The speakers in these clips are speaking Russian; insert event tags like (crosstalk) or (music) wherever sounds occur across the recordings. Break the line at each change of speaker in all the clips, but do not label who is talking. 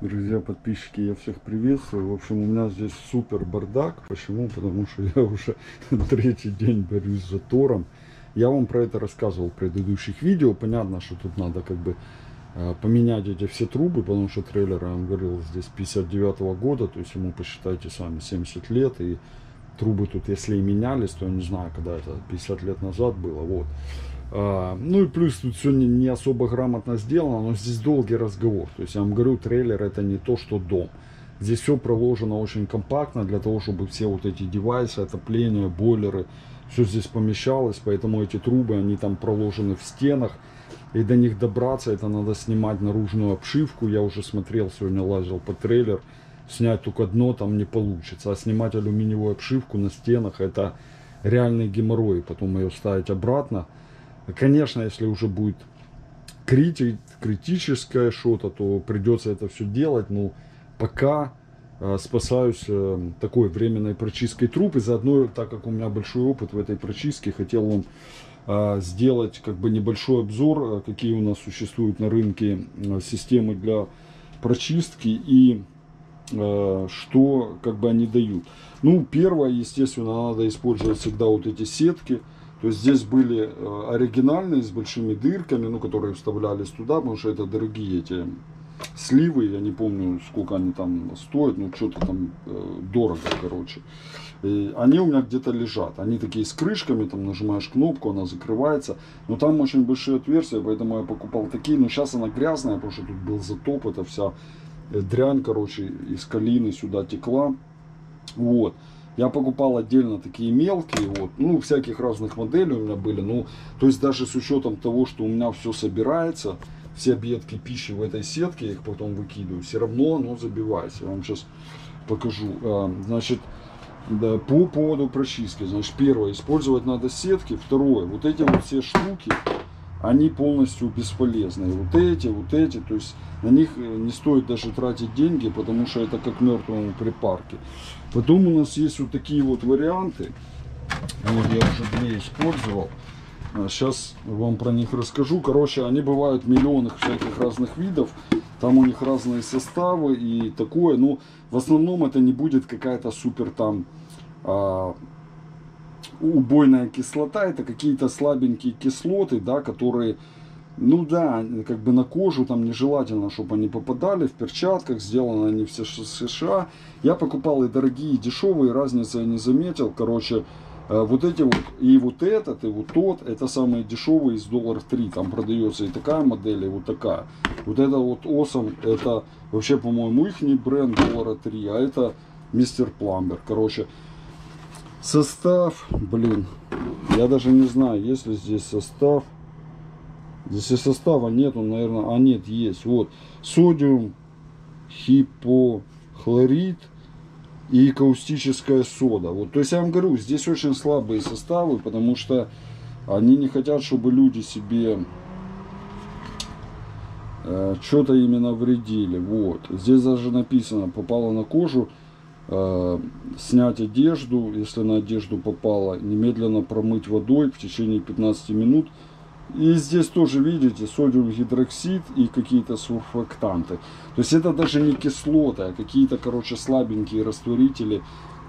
Друзья, подписчики, я всех приветствую. В общем, у меня здесь супер бардак. Почему? Потому что я уже (laughs) третий день борюсь с затором. Я вам про это рассказывал в предыдущих видео. Понятно, что тут надо как бы э, поменять эти все трубы, потому что трейлер, я вам говорил, здесь 59 -го года, то есть ему посчитайте сами 70 лет, и трубы тут, если и менялись, то я не знаю, когда это 50 лет назад было, вот. А, ну и плюс тут все не, особо грамотно сделано, но здесь долгий разговор. То есть я вам говорю, трейлер это не то, что дом. Здесь все проложено очень компактно для того, чтобы все вот эти девайсы, отопление, бойлеры, все здесь помещалось. Поэтому эти трубы, они там проложены в стенах. И до них добраться, это надо снимать наружную обшивку. Я уже смотрел, сегодня лазил по трейлер. Снять только дно там не получится. А снимать алюминиевую обшивку на стенах, это реальный геморрой. Потом ее ставить обратно. Конечно, если уже будет крити, критическое что-то, то придется это все делать. Но пока э, спасаюсь э, такой временной прочисткой труб. И заодно, так как у меня большой опыт в этой прочистке, хотел вам э, сделать как бы небольшой обзор, какие у нас существуют на рынке системы для прочистки и что как бы они дают. Ну, первое, естественно, надо использовать всегда вот эти сетки. То есть здесь были э, оригинальные с большими дырками, ну, которые вставлялись туда, потому что это дорогие эти сливы, я не помню, сколько они там стоят, но что-то там э, дорого, короче. И они у меня где-то лежат. Они такие с крышками, там нажимаешь кнопку, она закрывается. Но там очень большие отверстия, поэтому я покупал такие. Но сейчас она грязная, потому что тут был затоп, это вся э, дрянь, короче, из калины сюда текла. Вот. Я покупал отдельно такие мелкие, вот, ну, всяких разных моделей у меня были, ну, то есть даже с учетом того, что у меня все собирается, все объедки пищи в этой сетке, я их потом выкидываю, все равно оно забивается. Я вам сейчас покажу. А, значит, да, по поводу прочистки, значит, первое, использовать надо сетки, второе, вот эти вот все штуки, они полностью бесполезные. Вот эти, вот эти, то есть на них э, не стоит даже тратить деньги, потому что это как мертвому припарке. Потом у нас есть вот такие вот варианты. Вот я уже две использовал. Сейчас а, вам про них расскажу. Короче, они бывают миллионных всяких разных видов. Там у них разные составы и такое. Но в основном это не будет какая-то супер там а, убойная кислота. Это какие-то слабенькие кислоты, да, которые ну да, как бы на кожу там нежелательно, чтобы они попадали в перчатках, сделаны они все в США. Я покупал и дорогие, и дешевые, разницы я не заметил. Короче, э, вот эти вот, и вот этот, и вот тот, это самые дешевые из долларов 3. Там продается и такая модель, и вот такая. Вот это вот Осом, это вообще, по-моему, их не бренд доллара 3, а это Мистер Пламбер. Короче, состав, блин, я даже не знаю, есть ли здесь состав. Здесь и состава нет, он, наверное, а нет, есть. Вот, содиум, хипохлорид и каустическая сода. Вот, то есть я вам говорю, здесь очень слабые составы, потому что они не хотят, чтобы люди себе э, что-то именно вредили. Вот, здесь даже написано, попало на кожу, снять одежду, если на одежду попало, немедленно промыть водой в течение 15 минут и здесь тоже видите содиум гидроксид и какие-то сурфактанты. То есть это даже не кислоты, а какие-то, короче, слабенькие растворители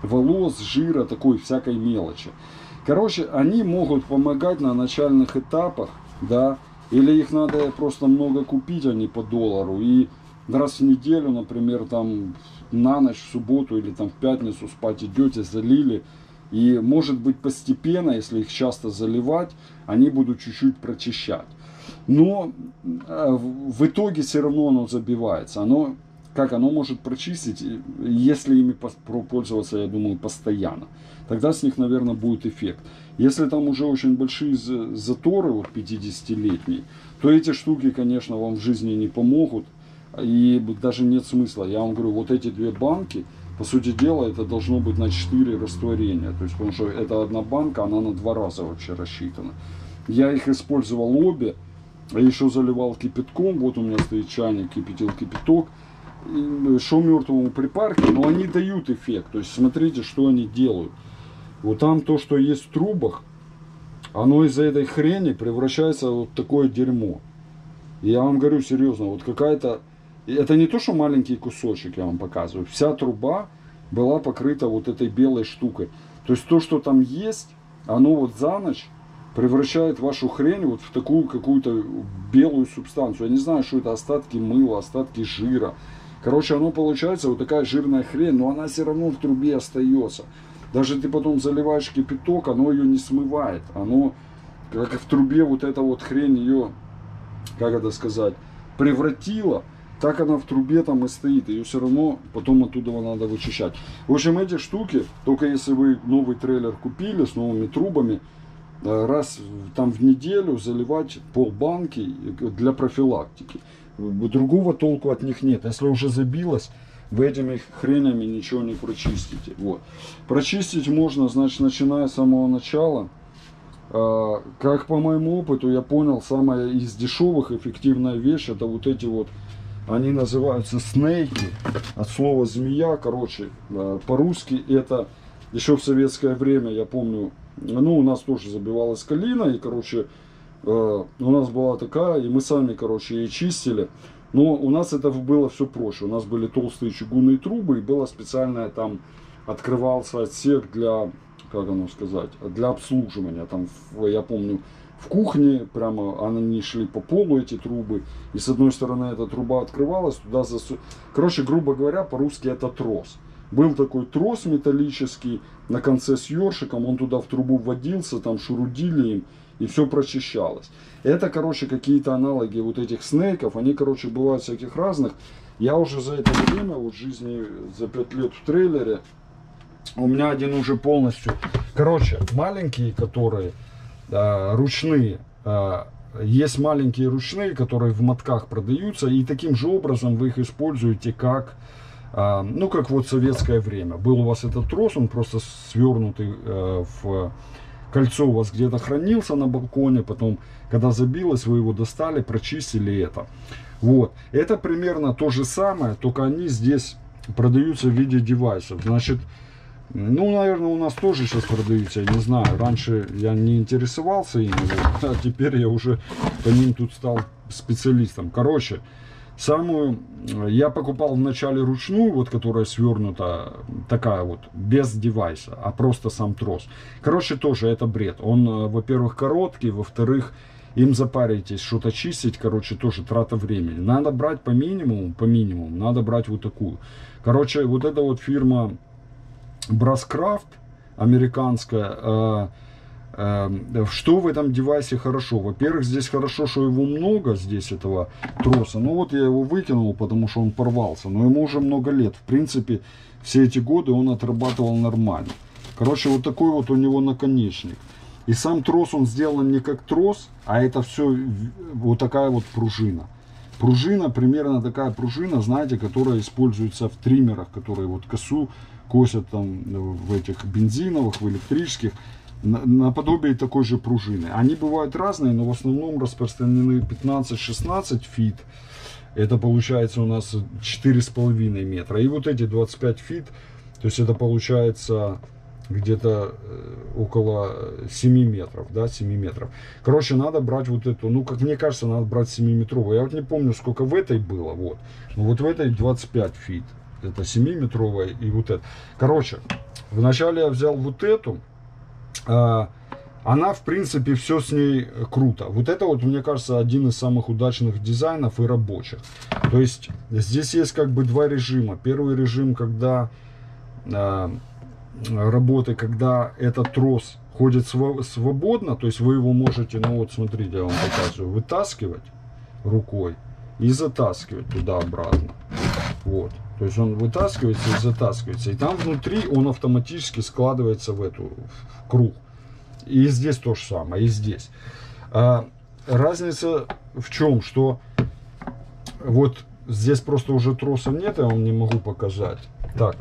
волос, жира, такой всякой мелочи. Короче, они могут помогать на начальных этапах, да, или их надо просто много купить, а не по доллару. И раз в неделю, например, там на ночь, в субботу или там в пятницу спать идете, залили, и может быть постепенно, если их часто заливать, они будут чуть-чуть прочищать. Но э, в итоге все равно оно забивается. Оно, как оно может прочистить, если ими пользоваться, я думаю, постоянно. Тогда с них, наверное, будет эффект. Если там уже очень большие заторы, вот 50-летние, то эти штуки, конечно, вам в жизни не помогут. И даже нет смысла. Я вам говорю, вот эти две банки – по сути дела, это должно быть на 4 растворения. То есть, потому что это одна банка, она на два раза вообще рассчитана. Я их использовал обе. А еще заливал кипятком. Вот у меня стоит чайник, кипятил кипяток. И шел мертвому припарке, но они дают эффект. То есть, смотрите, что они делают. Вот там то, что есть в трубах, оно из-за этой хрени превращается в вот такое дерьмо. Я вам говорю серьезно, вот какая-то Это не то, что маленький кусочек, я вам показываю. Вся труба была покрыта вот этой белой штукой. То есть то, что там есть, оно вот за ночь превращает вашу хрень вот в такую какую-то белую субстанцию. Я не знаю, что это остатки мыла, остатки жира. Короче, оно получается вот такая жирная хрень, но она все равно в трубе остается. Даже ты потом заливаешь кипяток, оно ее не смывает. Оно, как в трубе вот эта вот хрень ее, как это сказать, превратила так она в трубе там и стоит, ее все равно потом оттуда надо вычищать. В общем, эти штуки, только если вы новый трейлер купили с новыми трубами, э, раз там в неделю заливать полбанки для профилактики. Другого толку от них нет. Если уже забилось, вы этими хренями ничего не прочистите. Вот. Прочистить можно, значит, начиная с самого начала. Э, как по моему опыту, я понял, самая из дешевых эффективная вещь, это вот эти вот они называются снейки, от слова змея, короче, э, по-русски это еще в советское время, я помню, ну, у нас тоже забивалась калина, и, короче, э, у нас была такая, и мы сами, короче, ее чистили. Но у нас это было все проще. У нас были толстые чугунные трубы, и было специальное там, открывался отсек для, как оно сказать, для обслуживания. Там, я помню, в кухне, прямо они шли по полу, эти трубы. И с одной стороны эта труба открывалась, туда засу... Короче, грубо говоря, по-русски это трос. Был такой трос металлический на конце с ёршиком, он туда в трубу вводился, там шурудили им, и все прочищалось. Это, короче, какие-то аналоги вот этих снейков, они, короче, бывают всяких разных. Я уже за это время, вот жизни за 5 лет в трейлере, у меня один уже полностью. Короче, маленькие, которые ручные. Э, есть маленькие ручные, которые в мотках продаются, и таким же образом вы их используете как, э, ну, как вот советское время. Был у вас этот трос, он просто свернутый в кольцо у вас где-то хранился на балконе, потом, когда забилось, вы его достали, прочистили это. Вот, это примерно то же самое, только они здесь продаются в виде девайсов. Значит, ну, наверное, у нас тоже сейчас продаются, я не знаю. Раньше я не интересовался ими, (laughs) а теперь я уже по ним тут стал специалистом. Короче, самую я покупал вначале ручную, вот которая свернута, такая вот, без девайса, а просто сам трос. Короче, тоже это бред. Он, э, во-первых, короткий, во-вторых, им запаритесь что-то чистить, короче, тоже трата времени. Надо брать по минимуму, по минимуму, надо брать вот такую. Короче, вот эта вот фирма Брасскрафт американская, э, э, что в этом девайсе хорошо? Во-первых, здесь хорошо, что его много, здесь этого троса. Ну вот я его выкинул, потому что он порвался. Но ему уже много лет. В принципе, все эти годы он отрабатывал нормально. Короче, вот такой вот у него наконечник. И сам трос он сделан не как трос, а это все вот такая вот пружина. Пружина, примерно такая пружина, знаете, которая используется в триммерах, которые вот косу косят там в этих бензиновых, в электрических, наподобие такой же пружины. Они бывают разные, но в основном распространены 15-16 фит. Это получается у нас 4,5 метра. И вот эти 25 feet, то есть это получается где-то э, около 7 метров, да, 7 метров. Короче, надо брать вот эту, ну, как мне кажется, надо брать 7-метровую. Я вот не помню, сколько в этой было, вот. Но вот в этой 25 feet это 7-метровая и вот это. Короче, вначале я взял вот эту, а, она, в принципе, все с ней круто. Вот это вот, мне кажется, один из самых удачных дизайнов и рабочих. То есть, здесь есть как бы два режима. Первый режим, когда э, работы, когда этот трос ходит свободно, то есть вы его можете, ну вот смотрите, я вам показываю, вытаскивать рукой и затаскивать туда-обратно. Вот. То есть он вытаскивается и затаскивается. И там внутри он автоматически складывается в эту в круг. И здесь то же самое, и здесь. А, разница в чем? Что вот здесь просто уже троса нет, я вам не могу показать. Так.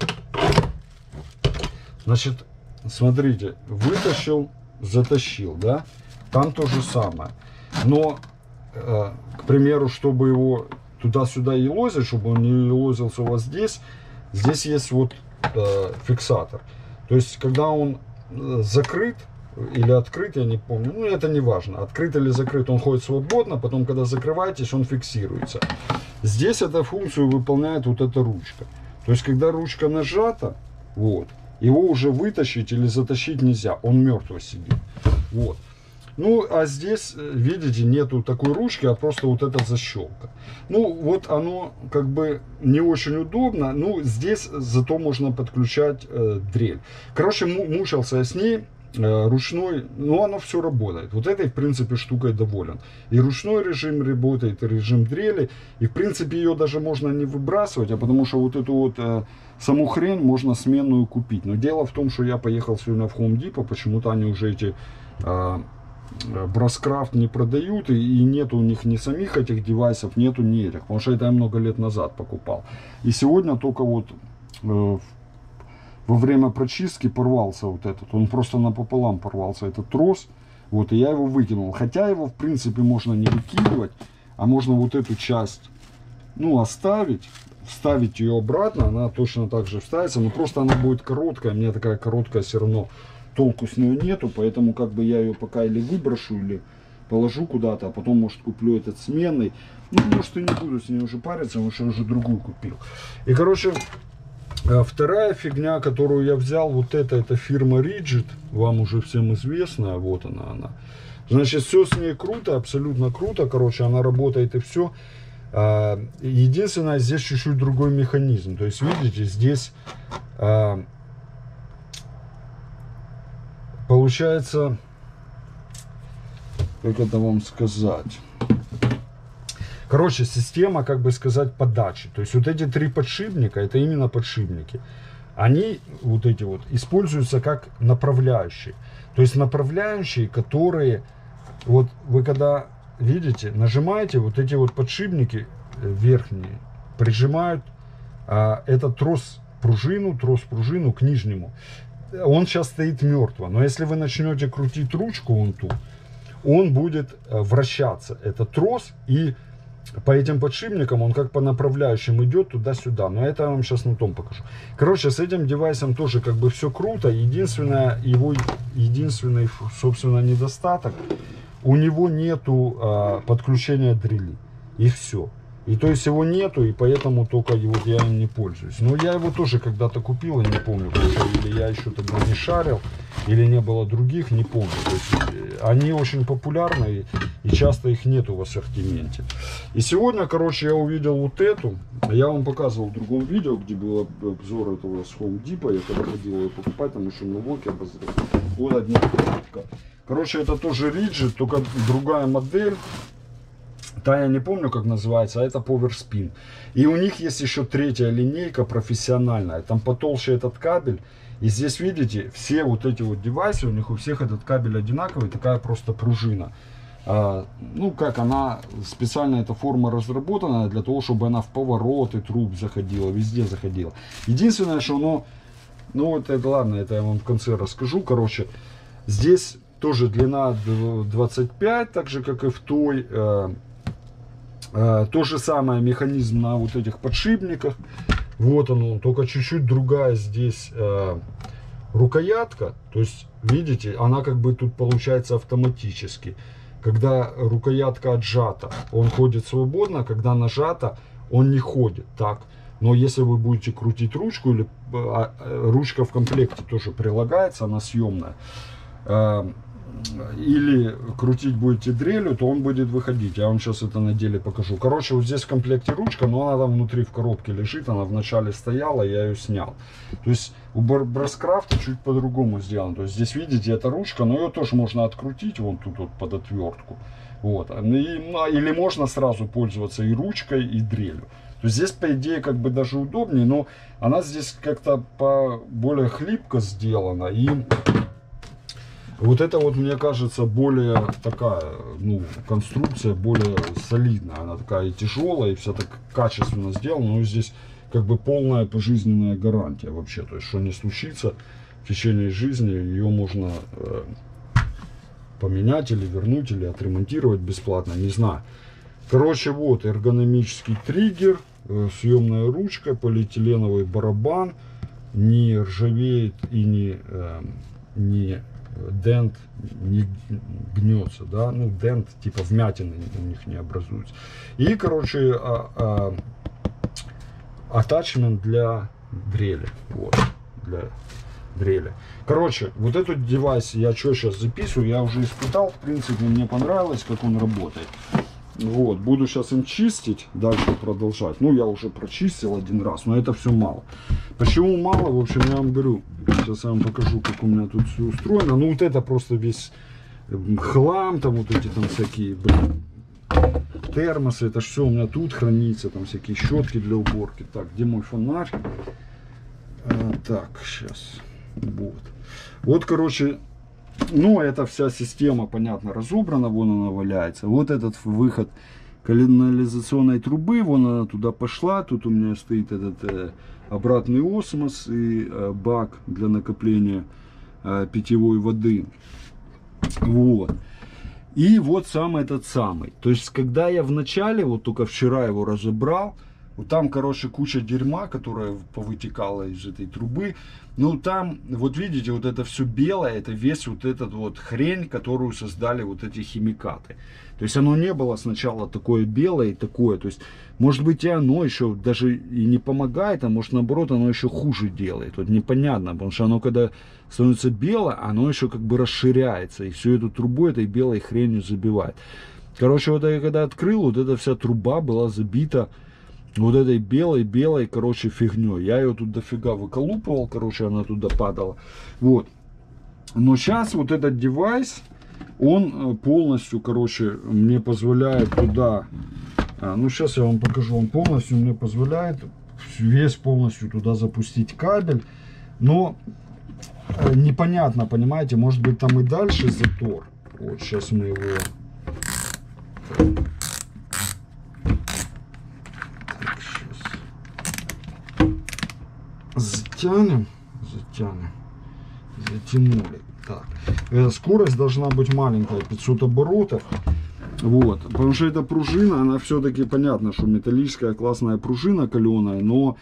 Значит, смотрите, вытащил, затащил, да? Там то же самое. Но, э, к примеру, чтобы его туда-сюда и лозить, чтобы он не лозился у вас здесь, здесь есть вот э, фиксатор. То есть, когда он э, закрыт или открыт, я не помню, ну это не важно, открыт или закрыт, он ходит свободно, потом, когда закрываетесь, он фиксируется. Здесь эту функцию выполняет вот эта ручка. То есть, когда ручка нажата, вот, его уже вытащить или затащить нельзя, он мертво сидит. Вот. Ну, а здесь, э, видите, нету такой ручки, а просто вот эта защелка. Ну, вот оно как бы не очень удобно. Ну, здесь зато можно подключать э, дрель. Короче, мучился я с ней э, ручной, но оно все работает. Вот этой, в принципе, штукой доволен. И ручной режим работает, и режим дрели. И, в принципе, ее даже можно не выбрасывать, а потому что вот эту вот э, саму хрень можно сменную купить. Но дело в том, что я поехал сегодня в Home Depot, почему-то они уже эти... Э, Брасскрафт не продают, и, нет у них ни самих этих девайсов, нету ни этих, потому что это я много лет назад покупал. И сегодня только вот э, во время прочистки порвался вот этот, он просто напополам порвался, этот трос, вот, и я его выкинул. Хотя его, в принципе, можно не выкидывать, а можно вот эту часть, ну, оставить, вставить ее обратно, она точно так же вставится, но просто она будет короткая, мне такая короткая все равно толку с нее нету, поэтому как бы я ее пока или выброшу, или положу куда-то, а потом, может, куплю этот сменный. Ну, может, и не буду с ней уже париться, потому что уже другую купил. И, короче, э, вторая фигня, которую я взял, вот это, это фирма Rigid, вам уже всем известная, вот она, она. Значит, все с ней круто, абсолютно круто, короче, она работает и все. А, единственное, здесь чуть-чуть другой механизм. То есть, видите, здесь а, Получается, как это вам сказать? Короче, система, как бы сказать, подачи. То есть вот эти три подшипника, это именно подшипники. Они, вот эти вот, используются как направляющие. То есть направляющие, которые, вот вы когда видите, нажимаете, вот эти вот подшипники э, верхние прижимают а, этот трос пружину, трос пружину к нижнему он сейчас стоит мертво. Но если вы начнете крутить ручку вон ту, он будет э, вращаться. Это трос и по этим подшипникам он как по направляющим идет туда-сюда. Но это я вам сейчас на том покажу. Короче, с этим девайсом тоже как бы все круто. Единственное, его единственный, собственно, недостаток, у него нету а, подключения дрели. И все. И то есть его нету, и поэтому только вот я им не пользуюсь. Но я его тоже когда-то купил, я не помню, или я еще тогда не шарил, или не было других, не помню. То есть э, они очень популярны, и часто их нету в ассортименте. И сегодня, короче, я увидел вот эту. Я вам показывал в другом видео, где был обзор этого с Home Depot. Я когда ходил ее покупать, там еще на Воке обозрел. Вот одна Короче, это тоже Rigid, только другая модель. Та я не помню, как называется, а это Power Spin. И у них есть еще третья линейка профессиональная. Там потолще этот кабель. И здесь, видите, все вот эти вот девайсы, у них у всех этот кабель одинаковый, такая просто пружина. А, ну, как она, специально эта форма разработана для того, чтобы она в повороты труб заходила, везде заходила. Единственное, что оно, ну, вот это ладно, это я вам в конце расскажу. Короче, здесь тоже длина 25, так же, как и в той. Э, то же самое механизм на вот этих подшипниках. Вот оно, только чуть-чуть другая здесь э, рукоятка. То есть, видите, она как бы тут получается автоматически. Когда рукоятка отжата, он ходит свободно, когда нажата, он не ходит так. Но если вы будете крутить ручку, или а, ручка в комплекте тоже прилагается, она съемная, или крутить будете дрелью, то он будет выходить. Я вам сейчас это на деле покажу. Короче, вот здесь в комплекте ручка, но она там внутри в коробке лежит. Она вначале стояла, я ее снял. То есть у Браскрафта чуть по-другому сделано. То есть здесь, видите, это ручка, но ее тоже можно открутить вон тут вот под отвертку. Вот. И, ну, или можно сразу пользоваться и ручкой, и дрелью. То есть здесь, по идее, как бы даже удобнее, но она здесь как-то более хлипко сделана. И вот это вот, мне кажется, более такая, ну, конструкция более солидная. Она такая и тяжелая, и вся так качественно сделана. Но здесь как бы полная пожизненная гарантия вообще. То есть, что не случится в течение жизни, ее можно э, поменять или вернуть, или отремонтировать бесплатно, не знаю. Короче, вот эргономический триггер, э, съемная ручка, полиэтиленовый барабан, не ржавеет и не, э, не дент не гнется, да, ну, дент, типа вмятины у них не образуются. И, короче, а, а, для дрели, вот, для дрели. Короче, вот этот девайс я что сейчас записываю, я уже испытал, в принципе, мне понравилось, как он работает. Вот, буду сейчас им чистить, дальше продолжать. Ну, я уже прочистил один раз, но это все мало. Почему мало? В общем, я вам говорю, сейчас я вам покажу, как у меня тут все устроено. Ну, вот это просто весь хлам, там вот эти там всякие, блин, термосы, это все у меня тут хранится, там всякие щетки для уборки. Так, где мой фонарь? А, так, сейчас, вот. Вот, короче, ну, эта вся система, понятно, разобрана, вон она валяется. Вот этот выход канализационной трубы, вон она туда пошла. Тут у меня стоит этот э, обратный осмос и э, бак для накопления э, питьевой воды. Вот. И вот сам этот самый. То есть, когда я в начале, вот только вчера его разобрал, вот там, короче, куча дерьма, которая повытекала из этой трубы. Ну, там, вот видите, вот это все белое, это весь вот этот вот хрень, которую создали вот эти химикаты. То есть оно не было сначала такое белое и такое. То есть, может быть, и оно еще даже и не помогает, а может, наоборот, оно еще хуже делает. Вот непонятно, потому что оно, когда становится белое, оно еще как бы расширяется. И всю эту трубу этой белой хренью забивает. Короче, вот я когда открыл, вот эта вся труба была забита вот этой белой-белой, короче, фигней. Я ее тут дофига выколупывал, короче, она туда падала. Вот. Но сейчас вот этот девайс, он э, полностью, короче, мне позволяет туда... А, ну, сейчас я вам покажу. Он полностью мне позволяет весь полностью туда запустить кабель. Но э, непонятно, понимаете, может быть там и дальше затор. Вот, сейчас мы его затянем, затянем, затянули. Так, э, скорость должна быть маленькая, 500 оборотов. Вот, потому что эта пружина, она все-таки понятно, что металлическая классная пружина каленая, но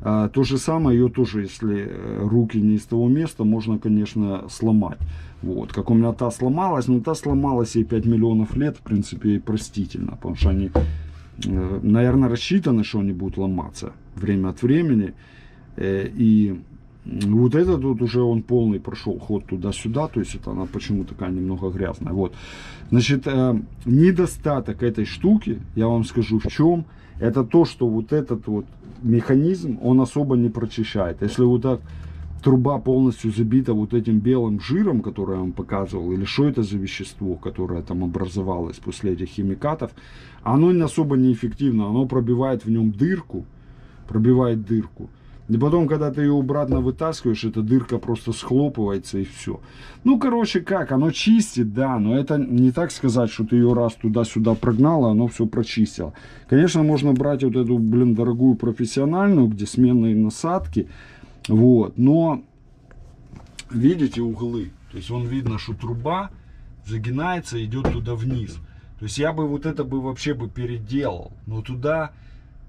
а, то же самое ее тоже, если э, руки не из того места, можно, конечно, сломать. Вот, как у меня та сломалась, ну та сломалась ей 5 миллионов лет, в принципе, и простительно, потому что они, э, наверное, рассчитаны, что они будут ломаться время от времени. Э, и вот этот вот уже он полный прошел ход туда-сюда, то есть это она почему такая немного грязная. Вот. Значит, э, недостаток этой штуки, я вам скажу в чем, это то, что вот этот вот механизм, он особо не прочищает. Если вот так труба полностью забита вот этим белым жиром, который я вам показывал, или что это за вещество, которое там образовалось после этих химикатов, оно не особо неэффективно, оно пробивает в нем дырку, пробивает дырку. И потом, когда ты ее обратно вытаскиваешь, эта дырка просто схлопывается и все. Ну, короче, как, оно чистит, да, но это не так сказать, что ты ее раз туда-сюда прогнала, оно все прочистило. Конечно, можно брать вот эту, блин, дорогую профессиональную, где сменные насадки, вот, но видите углы, то есть вон видно, что труба загинается, идет туда вниз. То есть я бы вот это бы вообще бы переделал, но туда...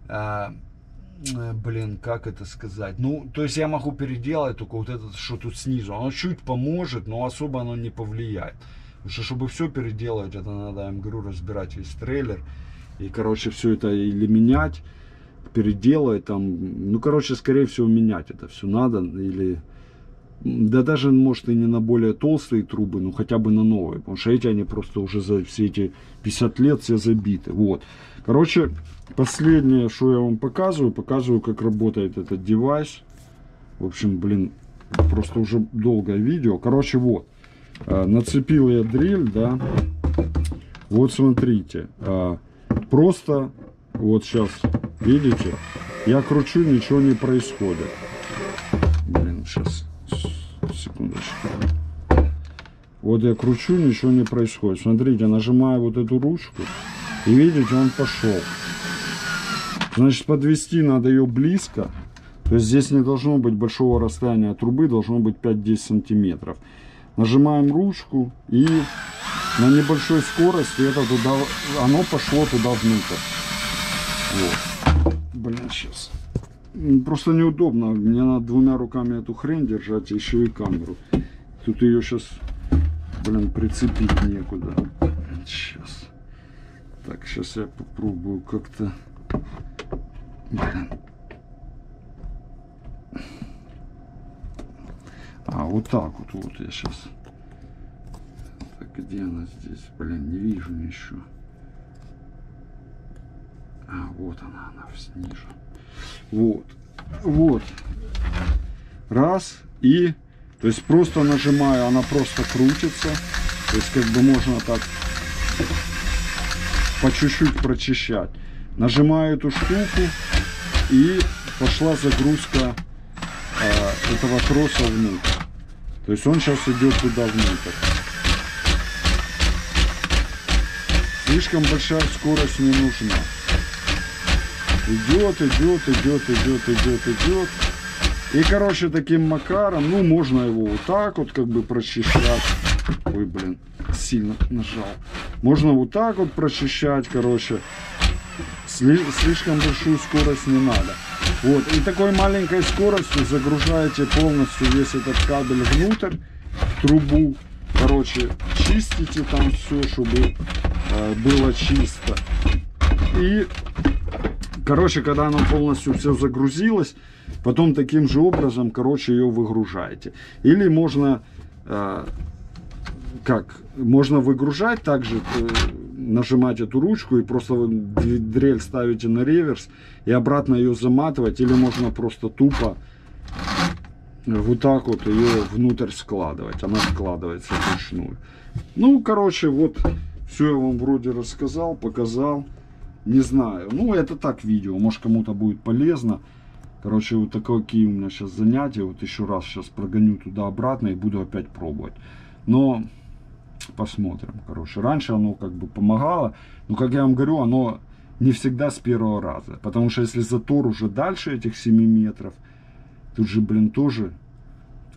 А, блин, как это сказать? Ну, то есть я могу переделать только вот это, что тут снизу. Оно чуть поможет, но особо оно не повлияет. Потому что, чтобы все переделать, это надо, я разбирать весь трейлер. И, короче, все это или менять, переделать там. Ну, короче, скорее всего, менять это все надо. Или, да даже, может, и не на более толстые трубы, но хотя бы на новые. Потому что эти, они просто уже за все эти 50 лет все забиты. Вот. Короче, последнее, что я вам показываю, показываю, как работает этот девайс. В общем, блин, просто уже долгое видео. Короче, вот. А, нацепил я дрель, да. Вот смотрите. А, просто вот сейчас, видите, я кручу, ничего не происходит. Блин, сейчас, секундочку. Вот я кручу, ничего не происходит. Смотрите, нажимаю вот эту ручку. И видите, он пошел. Значит, подвести надо ее близко. То есть здесь не должно быть большого расстояния трубы, должно быть 5-10 сантиметров. Нажимаем ручку и на небольшой скорости это туда, оно пошло туда внутрь. Вот. Блин, сейчас. Просто неудобно. Мне надо двумя руками эту хрень держать, еще и камеру. Тут ее сейчас блин, прицепить некуда. Сейчас. Так, сейчас я попробую как-то... А, вот так вот, вот я сейчас. Так, где она здесь? Блин, не вижу еще. А, вот она, она ниже. Вот. Вот. Раз. И, то есть просто нажимаю, она просто крутится. То есть как бы можно так по чуть-чуть прочищать. Нажимаю эту штуку и пошла загрузка э, этого троса внутрь. То есть он сейчас идет туда внутрь. Слишком большая скорость не нужна. Идет, идет, идет, идет, идет, идет. И, короче, таким макаром, ну, можно его вот так вот как бы прочищать. Ой, блин, сильно нажал. Можно вот так вот прочищать, короче. Слишком большую скорость не надо. Вот, и такой маленькой скоростью загружаете полностью весь этот кабель внутрь, трубу. Короче, чистите там все, чтобы э, было чисто. И, короче, когда оно полностью все загрузилось, потом таким же образом, короче, ее выгружаете. Или можно, э, как, можно выгружать также, э, нажимать эту ручку и просто дрель ставите на реверс и обратно ее заматывать. Или можно просто тупо вот так вот ее внутрь складывать. Она складывается вручную. Ну, короче, вот все я вам вроде рассказал, показал. Не знаю. Ну, это так видео. Может, кому-то будет полезно. Короче, вот такие у меня сейчас занятия. Вот еще раз сейчас прогоню туда-обратно и буду опять пробовать. Но посмотрим. Короче, раньше оно как бы помогало. Но, как я вам говорю, оно не всегда с первого раза. Потому что если затор уже дальше этих 7 метров, тут же, блин, тоже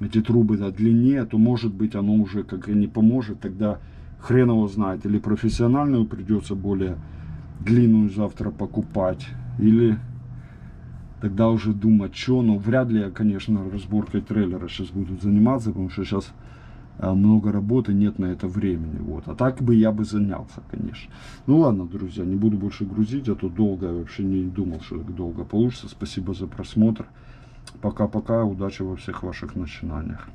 эти трубы да, длиннее, то может быть оно уже как и не поможет. Тогда хрен его знает. Или профессиональную придется более длинную завтра покупать. Или тогда уже думать, что. Но вряд ли я, конечно, разборкой трейлера сейчас буду заниматься, потому что сейчас много работы, нет на это времени. Вот. А так бы я бы занялся, конечно. Ну ладно, друзья, не буду больше грузить, а то долго, я вообще не думал, что так долго получится. Спасибо за просмотр. Пока-пока, удачи во всех ваших начинаниях.